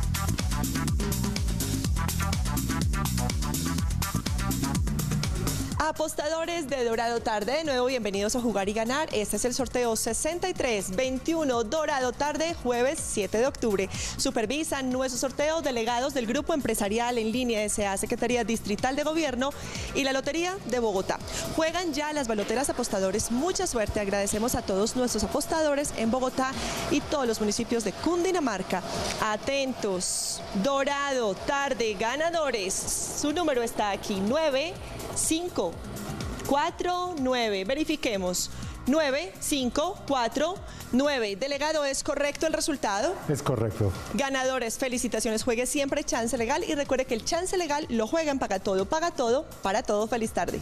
Thank you. Apostadores de Dorado Tarde, de nuevo bienvenidos a Jugar y Ganar. Este es el sorteo 6321 Dorado Tarde, jueves 7 de octubre. Supervisan nuestro sorteo delegados del Grupo Empresarial en línea SA, Secretaría Distrital de Gobierno y la Lotería de Bogotá. Juegan ya las baloteras apostadores. Mucha suerte. Agradecemos a todos nuestros apostadores en Bogotá y todos los municipios de Cundinamarca. Atentos. Dorado Tarde, ganadores. Su número está aquí, 9, 5, 4, 9. Verifiquemos. 9, 5, 4, 9. Delegado, ¿es correcto el resultado? Es correcto. Ganadores, felicitaciones. Juegue siempre chance legal y recuerde que el chance legal lo juega en Paga Todo. Paga todo, para todo. Feliz tarde.